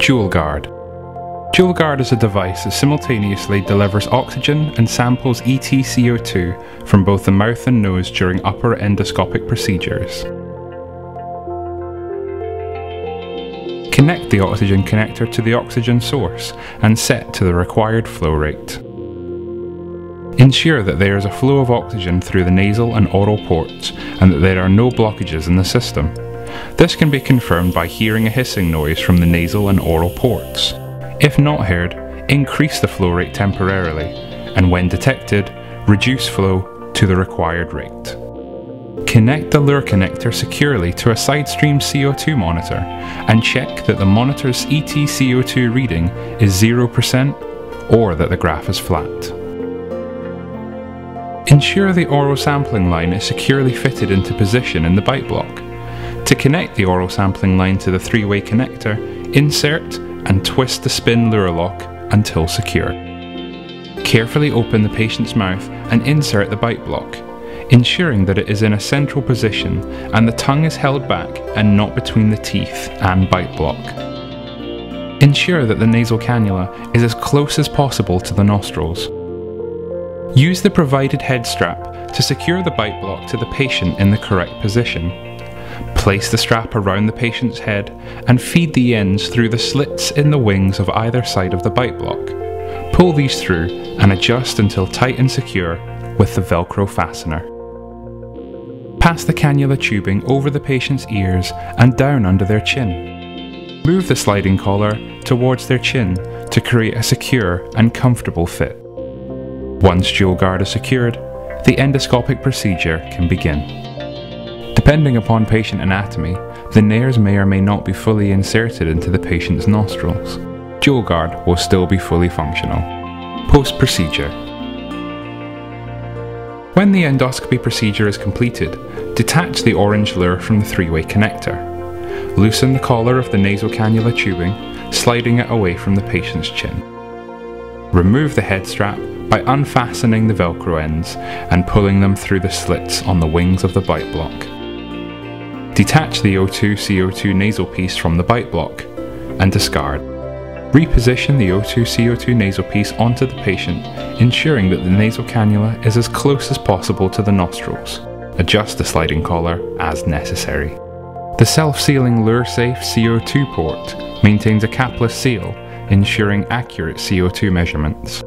DualGuard. DualGuard is a device that simultaneously delivers oxygen and samples EtCO2 from both the mouth and nose during upper endoscopic procedures. Connect the oxygen connector to the oxygen source and set to the required flow rate. Ensure that there is a flow of oxygen through the nasal and oral ports and that there are no blockages in the system. This can be confirmed by hearing a hissing noise from the nasal and oral ports. If not heard, increase the flow rate temporarily, and when detected, reduce flow to the required rate. Connect the Luer connector securely to a sidestream CO2 monitor and check that the monitor's EtCO2 reading is 0% or that the graph is flat. Ensure the oral sampling line is securely fitted into position in the bite block. To connect the oral sampling line to the three-way connector, insert and twist the spin luer lock until secure. Carefully open the patient's mouth and insert the bite block, ensuring that it is in a central position and the tongue is held back and not between the teeth and bite block. Ensure that the nasal cannula is as close as possible to the nostrils. Use the provided head strap to secure the bite block to the patient in the correct position. Place the strap around the patient's head and feed the ends through the slits in the wings of either side of the bite block. Pull these through and adjust until tight and secure with the Velcro fastener. Pass the cannula tubing over the patient's ears and down under their chin. Move the sliding collar towards their chin to create a secure and comfortable fit. Once DualGuard is secured, the endoscopic procedure can begin. Depending upon patient anatomy, the nares may or may not be fully inserted into the patient's nostrils. DualGuard will still be fully functional. Post procedure. When the endoscopy procedure is completed, detach the orange luer from the three-way connector. Loosen the collar of the nasal cannula tubing, sliding it away from the patient's chin. Remove the head strap by unfastening the velcro ends and pulling them through the slits on the wings of the bite block. Detach the O2-CO2 nasal piece from the bite block and discard. Reposition the O2-CO2 nasal piece onto the patient, ensuring that the nasal cannula is as close as possible to the nostrils. Adjust the sliding collar as necessary. The self-sealing LuerSafe CO2 port maintains a capless seal, ensuring accurate CO2 measurements.